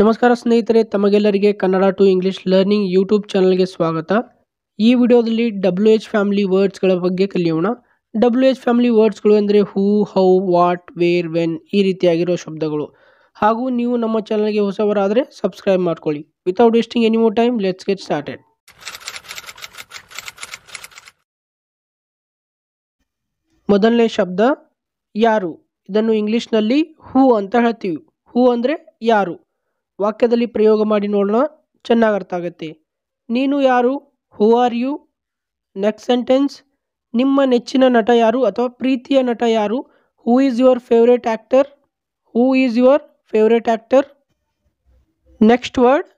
ನಮಸ್ಕಾರ ಸ್ನೇಹಿತರೆ, ತಮಗೆಲ್ಲರಿಗೆ Kannada to English learning YouTube ಚಾನಲ್ಗೆ ಸ್ವಾಗತ. ಈ ವಿಡಿಯೋದಲ್ಲಿ ಡಬ್ಲ್ಯೂ ಎಚ್ ಫ್ಯಾಮಿಲಿ ವರ್ಡ್ಸ್ಗಳ ಬಗ್ಗೆ ಕಲಿಯೋಣ. ಡಬ್ಲ್ಯೂ ಎಚ್ ಫ್ಯಾಮಿಲಿ ವರ್ಡ್ಸ್ಗಳು ಅಂದರೆ who how what where when ಈ ರೀತಿಯಾಗಿರೋ ಶಬ್ದಗಳು. ಹಾಗೂ ನೀವು ನಮ್ಮ ಚಾನಲ್ಗೆ ಹೊಸವರಾದರೆ ಸಬ್ಸ್ಕ್ರೈಬ್ ಮಾಡ್ಕೊಳ್ಳಿ. Without wasting any more time let's get started ಮೊದಲನೇ ಶಬ್ದ ಯಾರು? ಇದನ್ನು ಇಂಗ್ಲೀಷ್ನಲ್ಲಿ ಹೂ ಅಂತ ಹೇಳ್ತೀವಿ. ಹೂ ಅಂದರೆ ಯಾರು? ವಾಕ್ಯದಲ್ಲಿ ಪ್ರಯೋಗ ಮಾಡಿ ನೋಡೋಣ. ಚೆನ್ನಾಗಿ ಅರ್ಥ ಆಗುತ್ತೆ. ನೀನು ಯಾರು? Who are you next sentence ನಿಮ್ಮ ನೆಚ್ಚಿನ ನಟ ಯಾರು ಅಥವಾ ಪ್ರೀತಿಯ ನಟ ಯಾರು? Who is your favourite actor who is your favourite actor next word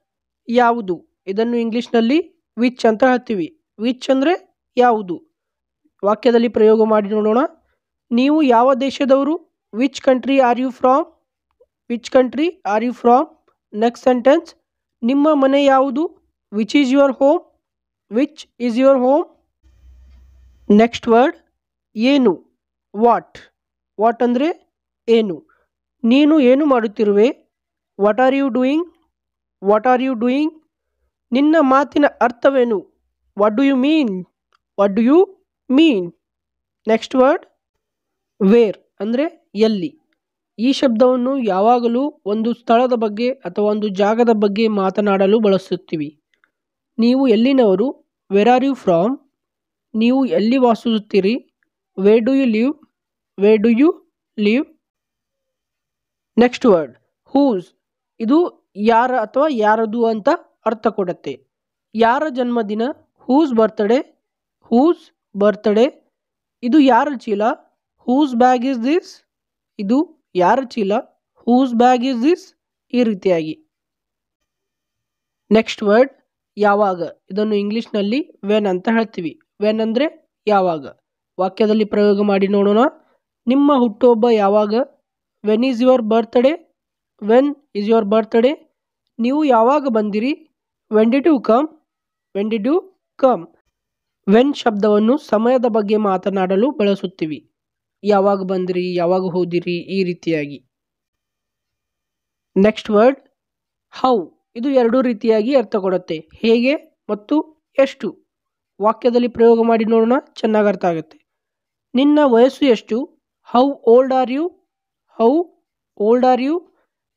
ಯಾವುದು? ಇದನ್ನು ಇಂಗ್ಲೀಷ್ನಲ್ಲಿ ವಿಚ್ ಅಂತ ಹೇಳ್ತೀವಿ. ವಿಚ್ ಅಂದರೆ ಯಾವುದು? ವಾಕ್ಯದಲ್ಲಿ ಪ್ರಯೋಗ ಮಾಡಿ ನೋಡೋಣ. ನೀವು ಯಾವ ದೇಶದವರು? Which country are you from which country are you from next sentence ನಿಮ್ಮ ಮನೆ ಯಾವುದು? Which is your home which is your home next word ಏನು? ವಾಟ್ ವಾಟ್ ಅಂದರೆ, ಏನು? ನೀನು ಏನು ಮಾಡುತ್ತಿರುವೆ? What are you doing what are you doing ನಿನ್ನ ಮಾತಿನ ಅರ್ಥವೇನು? What do you mean what do you mean next word where ಅಂದರೆ, ಎಲ್ಲಿ? ಈ ಶಬ್ದವನ್ನು ಯಾವಾಗಲೂ ಒಂದು ಸ್ಥಳದ ಬಗ್ಗೆ ಅಥವಾ ಒಂದು ಜಾಗದ ಬಗ್ಗೆ ಮಾತನಾಡಲು ಬಳಸುತ್ತೀವಿ. ನೀವು ಎಲ್ಲಿನವರು? ವೆರ್ ಆರ್ ಯು ಫ್ರಾಮ್ ನೀವು ಎಲ್ಲಿ ವಾಸಿಸುತ್ತೀರಿ? Where do you live where do you live next word whose ಇದು ಯಾರ ಅಥವಾ ಯಾರದು ಅಂತ ಅರ್ಥ ಕೊಡುತ್ತೆ. ಯಾರ ಜನ್ಮದಿನ? ಹೂಸ್ ಬರ್ತ್ಡೇ ಹೂಸ್ ಬರ್ತ್ಡೇ ಇದು ಯಾರ ಚೀಲ? ಹೂಸ್ ಬ್ಯಾಗ್ ಇಸ್ ದಿಸ್ ಇದು ಯಾರ ಚೀಲ? ಹೂಸ್ ಬ್ಯಾಗ್ ಇಸ್ ದಿಸ್ ಈ ರೀತಿಯಾಗಿ. ನೆಕ್ಸ್ಟ್ ವರ್ಡ್ ಯಾವಾಗ? ಇದನ್ನು ಇಂಗ್ಲೀಷ್ನಲ್ಲಿ ವೆನ್ ಅಂತ ಹೇಳ್ತೀವಿ. ವೆನ್ ಅಂದರೆ ಯಾವಾಗ? ವಾಕ್ಯದಲ್ಲಿ ಪ್ರಯೋಗ ಮಾಡಿ ನೋಡೋಣ. ನಿಮ್ಮ ಹುಟ್ಟುಹಬ್ಬ ಯಾವಾಗ? When is your birthday when is your birthday ನೀವು ಯಾವಾಗ ಬಂದಿರಿ? When did you come when did you come when ಶಬ್ದವನ್ನು ಸಮಯದ ಬಗ್ಗೆ ಮಾತನಾಡಲು ಬಳಸುತ್ತೀವಿ. ಯಾವಾಗ ಬಂದ್ರಿ, ಯಾವಾಗ ಹೋದಿರಿ ಈ ರೀತಿಯಾಗಿ. ನೆಕ್ಸ್ಟ್ ವರ್ಡ್ ಹೌ ಇದು ಎರಡೂ ರೀತಿಯಾಗಿ ಅರ್ಥ ಕೊಡುತ್ತೆ. ಹೇಗೆ ಮತ್ತು ಎಷ್ಟು. ವಾಕ್ಯದಲ್ಲಿ ಪ್ರಯೋಗ ಮಾಡಿ ನೋಡೋಣ, ಚೆನ್ನಾಗಿ ಅರ್ಥ ಆಗುತ್ತೆ. ನಿನ್ನ ವಯಸ್ಸು ಎಷ್ಟು? How old are you how old are you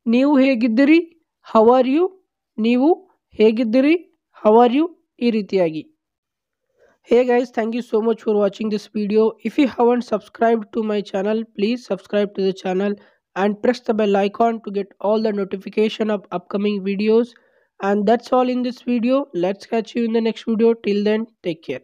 ನೀವು ಹೇಗಿದ್ದೀರಿ? ಹವ್ ಆರ್ ಯು ನೀವು ಹೇಗಿದ್ದೀರಿ? ಹವ್ ಆರ್ ಯು ಈ ರೀತಿಯಾಗಿ. Hey guys, thank you so much for watching this video. If you haven't subscribed to my channel, please subscribe to the channel and press the bell icon to get all the notification of upcoming videos. And that's all in this video. Let's catch you in the next video. Till then, take care.